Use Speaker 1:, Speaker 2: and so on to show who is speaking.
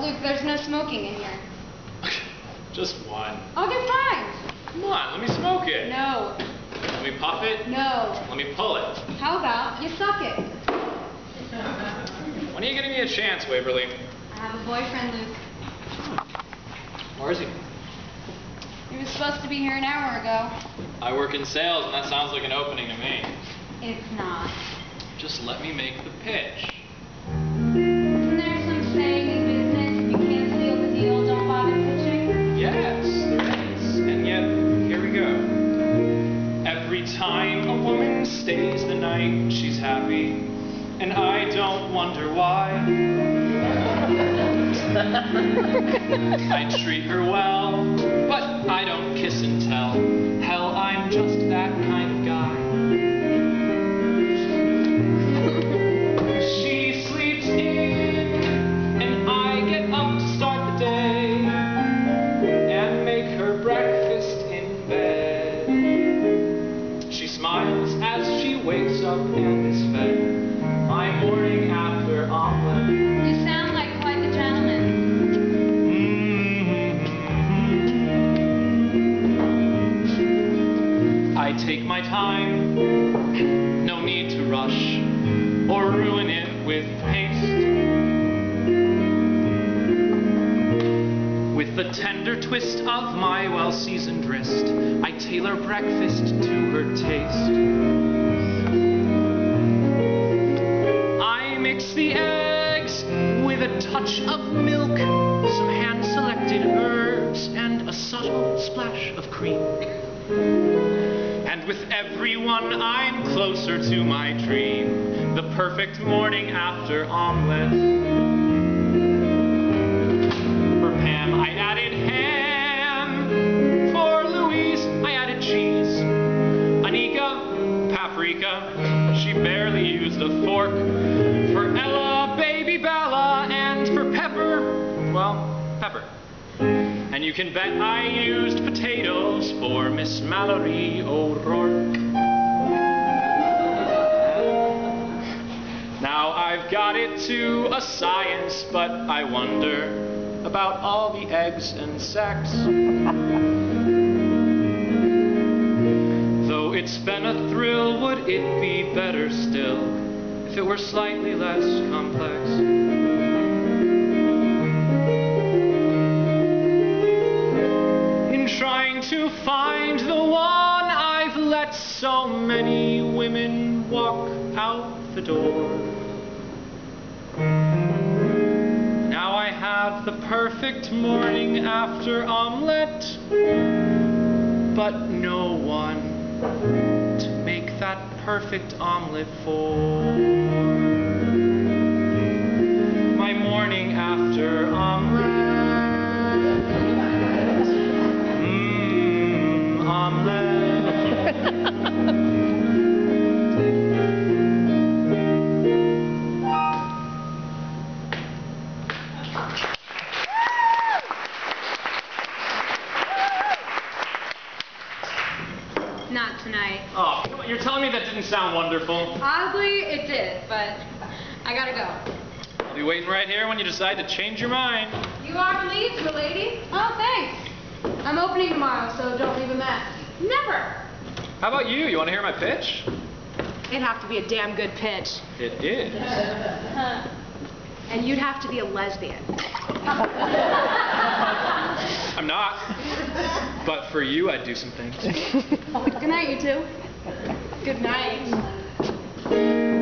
Speaker 1: Luke, there's no smoking in here.
Speaker 2: Just one.
Speaker 1: Oh, I'll get fined.
Speaker 2: Come on, let me smoke it.
Speaker 1: No,
Speaker 2: Let me puff it.
Speaker 1: no.
Speaker 2: Let me pull it.
Speaker 1: How about you suck it?
Speaker 2: When are you giving me a chance, Waverly?
Speaker 1: I have a boyfriend, Luke. Hmm.
Speaker 2: Where is he?
Speaker 1: He was supposed to be here an hour ago.
Speaker 2: I work in sales, and that sounds like an opening to me.
Speaker 1: It's not.
Speaker 2: Just let me make the pitch. Every time a woman stays the night, she's happy. And I don't wonder why. I treat her well, but I don't kiss and tell. Hell, I'm just that kind Mm-hmm. I take my time, no need to rush or ruin it with haste. With the tender twist of my well seasoned wrist, I tailor breakfast to her taste. Touch of milk, some hand selected herbs, and a subtle splash of cream. And with everyone, I'm closer to my dream the perfect morning after omelet. For Pam, I added ham. For Louise, I added cheese. Anika, paprika. She barely used a fork. For Pepper, well, pepper. And you can bet I used potatoes for Miss Mallory O'Rourke. Now I've got it to a science, but I wonder about all the eggs and sex. Though it's been a thrill, would it be better still if it were slightly less complex? Let so many women walk out the door. Now I have the perfect morning after omelet, but no one to make that perfect omelet for. My morning after omelet.
Speaker 1: Tonight.
Speaker 2: Oh, you're telling me that didn't sound wonderful?
Speaker 1: Oddly, it did, but I gotta go.
Speaker 2: I'll be waiting right here when you decide to change your mind.
Speaker 1: You are relieved, my lady. Oh, thanks. I'm opening tomorrow, so don't leave a mess. Never.
Speaker 2: How about you? You want to hear my pitch?
Speaker 3: It'd have to be a damn good pitch.
Speaker 2: It is.
Speaker 3: And you'd have to be a lesbian.
Speaker 2: I'm not. But for you, I'd do some things.
Speaker 1: Good night, you two.
Speaker 3: Good night.